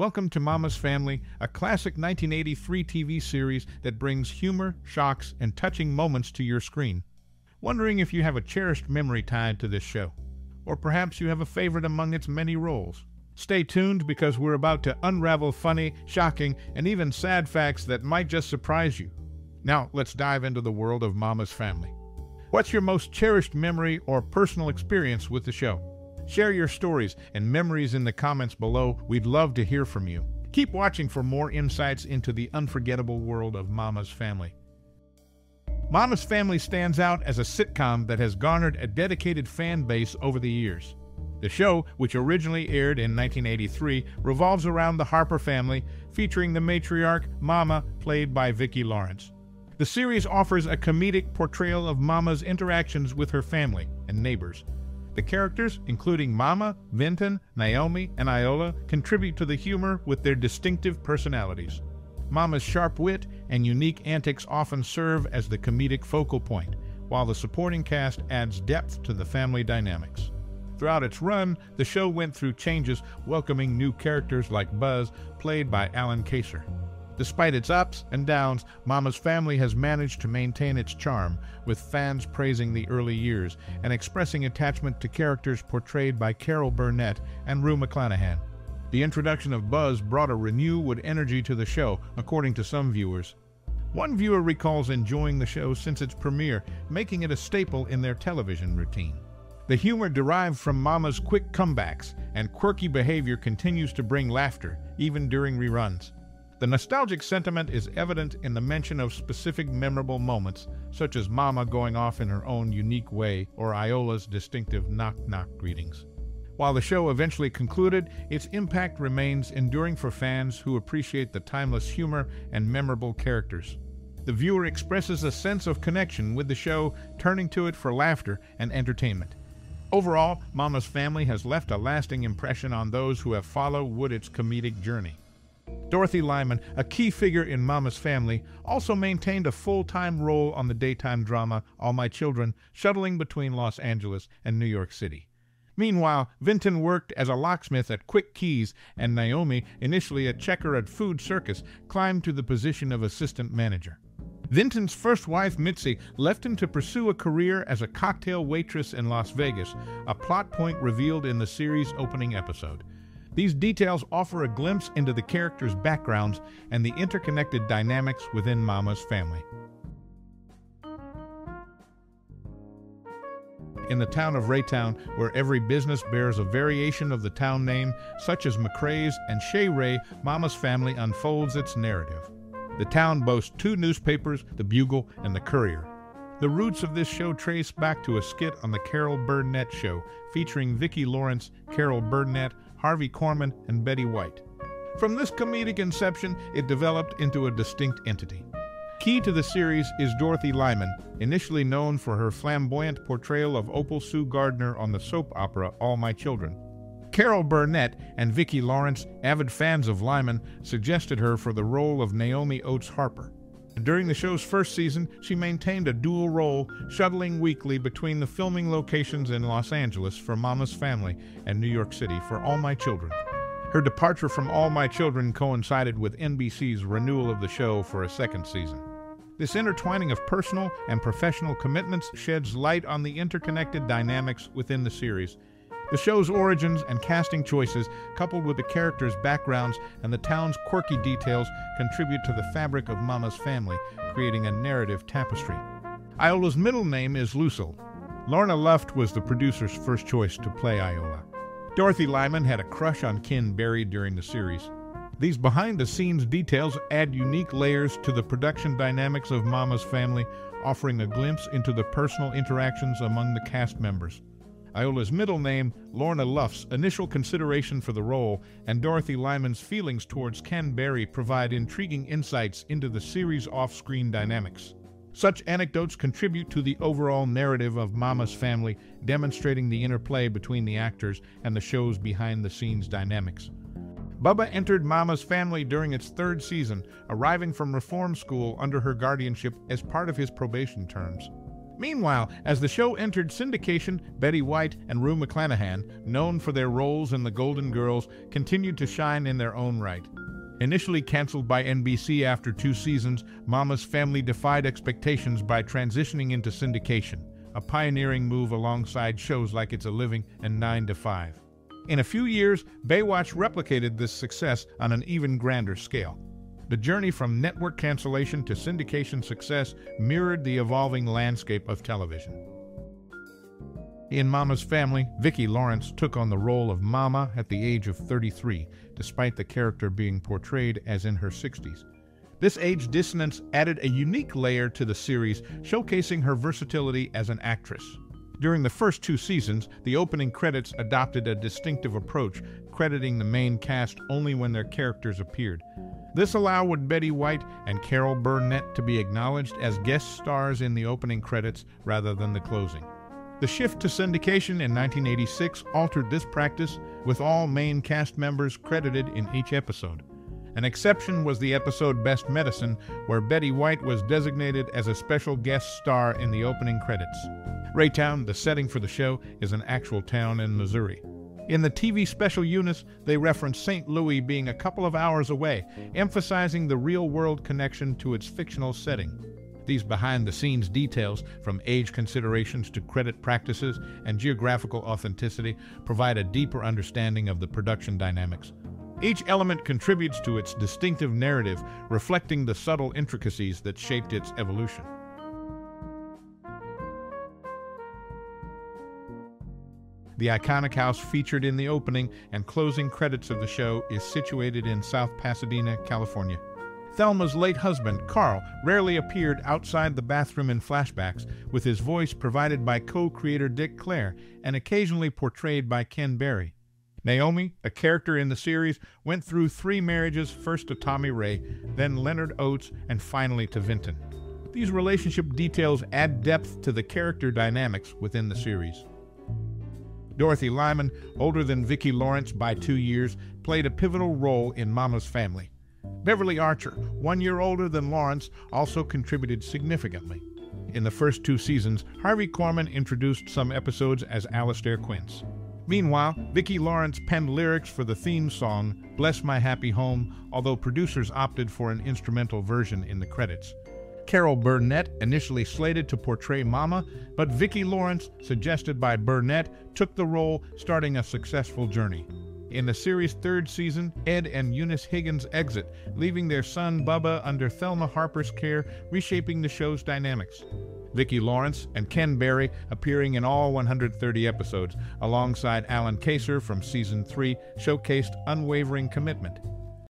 Welcome to Mama's Family, a classic 1983 TV series that brings humor, shocks, and touching moments to your screen. Wondering if you have a cherished memory tied to this show? Or perhaps you have a favorite among its many roles? Stay tuned because we're about to unravel funny, shocking, and even sad facts that might just surprise you. Now, let's dive into the world of Mama's Family. What's your most cherished memory or personal experience with the show? Share your stories and memories in the comments below. We'd love to hear from you. Keep watching for more insights into the unforgettable world of Mama's Family. Mama's Family stands out as a sitcom that has garnered a dedicated fan base over the years. The show, which originally aired in 1983, revolves around the Harper family, featuring the matriarch, Mama, played by Vicki Lawrence. The series offers a comedic portrayal of Mama's interactions with her family and neighbors, the characters, including Mama, Vinton, Naomi, and Iola, contribute to the humor with their distinctive personalities. Mama's sharp wit and unique antics often serve as the comedic focal point, while the supporting cast adds depth to the family dynamics. Throughout its run, the show went through changes, welcoming new characters like Buzz, played by Allan Kayser. Despite its ups and downs, Mama's Family has managed to maintain its charm, with fans praising the early years and expressing attachment to characters portrayed by Carol Burnett and Rue McClanahan. The introduction of Buzz brought a renewed energy to the show, according to some viewers. One viewer recalls enjoying the show since its premiere, making it a staple in their television routine. The humor derived from Mama's quick comebacks and quirky behavior continues to bring laughter, even during reruns. The nostalgic sentiment is evident in the mention of specific memorable moments, such as Mama going off in her own unique way or Iola's distinctive knock-knock greetings. While the show eventually concluded, its impact remains enduring for fans who appreciate the timeless humor and memorable characters. The viewer expresses a sense of connection with the show, turning to it for laughter and entertainment. Overall, Mama's Family has left a lasting impression on those who have followed its comedic journey. Dorothy Lyman, a key figure in Mama's family, also maintained a full-time role on the daytime drama All My Children, shuttling between Los Angeles and New York City. Meanwhile, Vinton worked as a locksmith at Quick Keys, and Naomi, initially a checker at Food Circus, climbed to the position of assistant manager. Vinton's first wife, Mitzi, left him to pursue a career as a cocktail waitress in Las Vegas, a plot point revealed in the series' opening episode. These details offer a glimpse into the characters' backgrounds and the interconnected dynamics within Mama's family. In the town of Raytown, where every business bears a variation of the town name, such as McRae's and Shea Ray, Mama's family unfolds its narrative. The town boasts two newspapers, the Bugle and the Courier. The roots of this show trace back to a skit on the Carol Burnett Show, featuring Vicki Lawrence, Carol Burnett, Harvey Korman, and Betty White. From this comedic inception, it developed into a distinct entity. Key to the series is Dorothy Lyman, initially known for her flamboyant portrayal of Opal Sue Gardner on the soap opera All My Children. Carol Burnett and Vicki Lawrence, avid fans of Lyman, suggested her for the role of Naomi Oates Harper. During the show's first season, she maintained a dual role, shuttling weekly between the filming locations in Los Angeles for Mama's Family and New York City for All My Children. Her departure from All My Children coincided with NBC's renewal of the show for a second season. This intertwining of personal and professional commitments sheds light on the interconnected dynamics within the series the show's origins and casting choices, coupled with the characters' backgrounds and the town's quirky details, contribute to the fabric of Mama's family, creating a narrative tapestry. Iola's middle name is Lucille. Lorna Luft was the producer's first choice to play Iola. Dorothy Lyman had a crush on Ken Berry during the series. These behind-the-scenes details add unique layers to the production dynamics of Mama's family, offering a glimpse into the personal interactions among the cast members. Iola's middle name, Lorna Luft's initial consideration for the role, and Dorothy Lyman's feelings towards Ken Berry provide intriguing insights into the series' off-screen dynamics. Such anecdotes contribute to the overall narrative of Mama's family, demonstrating the interplay between the actors and the show's behind-the-scenes dynamics. Bubba entered Mama's family during its third season, arriving from reform school under her guardianship as part of his probation terms. Meanwhile, as the show entered syndication, Betty White and Rue McClanahan, known for their roles in The Golden Girls, continued to shine in their own right. Initially canceled by NBC after two seasons, Mama's Family defied expectations by transitioning into syndication, a pioneering move alongside shows like It's a Living and 9 to 5. In a few years, Baywatch replicated this success on an even grander scale. The journey from network cancellation to syndication success mirrored the evolving landscape of television. In Mama's Family, Vicki Lawrence took on the role of Mama at the age of 33, despite the character being portrayed as in her 60s. This age dissonance added a unique layer to the series, showcasing her versatility as an actress. During the first two seasons, the opening credits adopted a distinctive approach, crediting the main cast only when their characters appeared. This allowed Betty White and Carol Burnett to be acknowledged as guest stars in the opening credits rather than the closing. The shift to syndication in 1986 altered this practice, with all main cast members credited in each episode. An exception was the episode Best Medicine, where Betty White was designated as a special guest star in the opening credits. Raytown, the setting for the show, is an actual town in Missouri. In the TV special Eunice, they reference St. Louis being a couple of hours away, emphasizing the real world connection to its fictional setting. These behind the scenes details, from age considerations to credit practices and geographical authenticity, provide a deeper understanding of the production dynamics. Each element contributes to its distinctive narrative, reflecting the subtle intricacies that shaped its evolution. The iconic house featured in the opening and closing credits of the show is situated in South Pasadena, California. Thelma's late husband, Carl, rarely appeared outside the bathroom in flashbacks, with his voice provided by co creator Dick Clair and occasionally portrayed by Ken Berry. Naomi, a character in the series, went through three marriages first to Tommy Ray, then Leonard Oates, and finally to Vinton. These relationship details add depth to the character dynamics within the series. Dorothy Lyman, older than Vicki Lawrence by two years, played a pivotal role in Mama's Family. Beverly Archer, one year older than Lawrence, also contributed significantly. In the first two seasons, Harvey Korman introduced some episodes as Alistair Quince. Meanwhile, Vicki Lawrence penned lyrics for the theme song Bless My Happy Home, although producers opted for an instrumental version in the credits. Carol Burnett, initially slated to portray Mama, but Vicki Lawrence, suggested by Burnett, took the role, starting a successful journey. In the series' third season, Ed and Eunice Higgins exit, leaving their son Bubba under Thelma Harper's care, reshaping the show's dynamics. Vicki Lawrence and Ken Berry appearing in all 130 episodes, alongside Allan Kayser from season 3, showcased unwavering commitment.